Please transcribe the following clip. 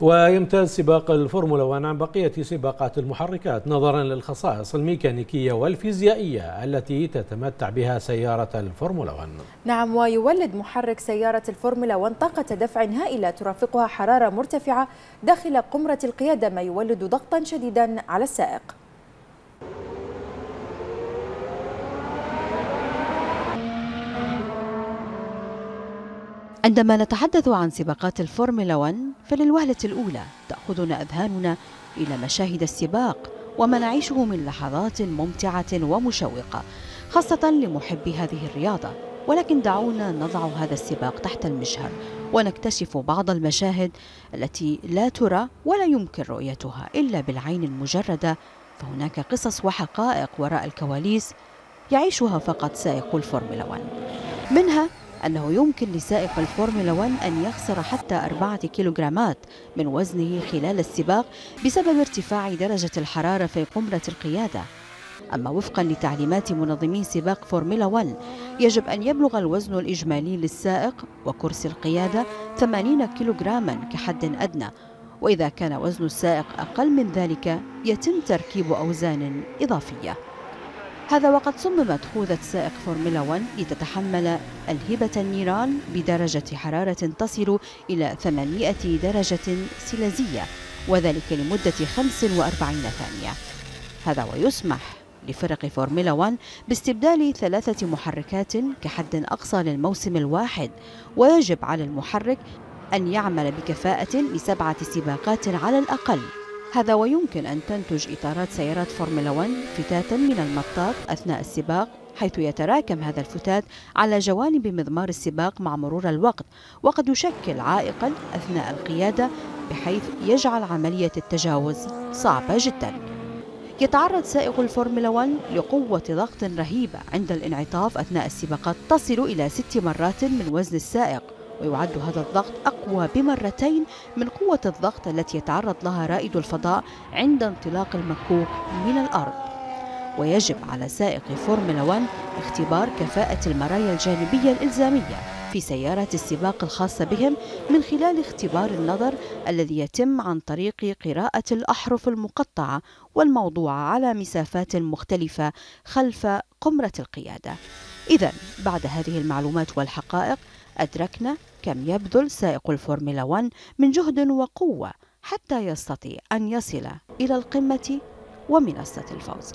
ويمتاز سباق الفورمولا 1 عن بقية سباقات المحركات نظرا للخصائص الميكانيكية والفيزيائية التي تتمتع بها سيارة الفورمولا 1 نعم ويولد محرك سيارة الفورمولا 1 طاقة دفع هائلة ترافقها حرارة مرتفعة داخل قمرة القيادة ما يولد ضغطا شديدا على السائق. عندما نتحدث عن سباقات الفورمولا 1 فللوهلة الأولى تأخذنا أذهاننا إلى مشاهد السباق وما نعيشه من لحظات ممتعة ومشوقة خاصة لمحبي هذه الرياضة. ولكن دعونا نضع هذا السباق تحت المجهر ونكتشف بعض المشاهد التي لا ترى ولا يمكن رؤيتها إلا بالعين المجردة. فهناك قصص وحقائق وراء الكواليس يعيشها فقط سائق الفورمولا 1 منها أنه يمكن لسائق الفورمولا 1 أن يخسر حتى أربعة كيلوغرامات من وزنه خلال السباق بسبب ارتفاع درجة الحرارة في قمرة القيادة. أما وفقا لتعليمات منظمين سباق فورمولا 1 يجب أن يبلغ الوزن الإجمالي للسائق وكرسي القيادة 80 كيلوغراما كحد أدنى. وإذا كان وزن السائق أقل من ذلك يتم تركيب أوزان إضافية. هذا وقد صممت خوذة سائق فورمولا 1 لتتحمل ألهبة النيران بدرجة حرارة تصل إلى 800 درجة سيلزية وذلك لمدة 45 ثانية. هذا ويسمح لفرق فورمولا 1 باستبدال ثلاثة محركات كحد أقصى للموسم الواحد ويجب على المحرك أن يعمل بكفاءة لسبعة سباقات على الأقل. هذا ويمكن أن تنتج إطارات سيارات فورمولا 1 فتاتا من المطاط أثناء السباق حيث يتراكم هذا الفتات على جوانب مضمار السباق مع مرور الوقت وقد يشكل عائقا أثناء القيادة بحيث يجعل عملية التجاوز صعبة جدا. يتعرض سائق الفورمولا 1 لقوة ضغط رهيبة عند الانعطاف أثناء السباقات تصل إلى ست مرات من وزن السائق. ويعد هذا الضغط أقوى بمرتين من قوة الضغط التي يتعرض لها رائد الفضاء عند انطلاق المكوك من الأرض. ويجب على سائق فورمولا 1 اختبار كفاءة المرايا الجانبية الإلزامية. في سيارات السباق الخاصة بهم من خلال اختبار النظر الذي يتم عن طريق قراءة الأحرف المقطعة والموضوعة على مسافات مختلفة خلف قمرة القيادة. إذا بعد هذه المعلومات والحقائق أدركنا كم يبذل سائق الفورمولا 1 من جهد وقوة حتى يستطيع أن يصل إلى القمة ومنصة الفوز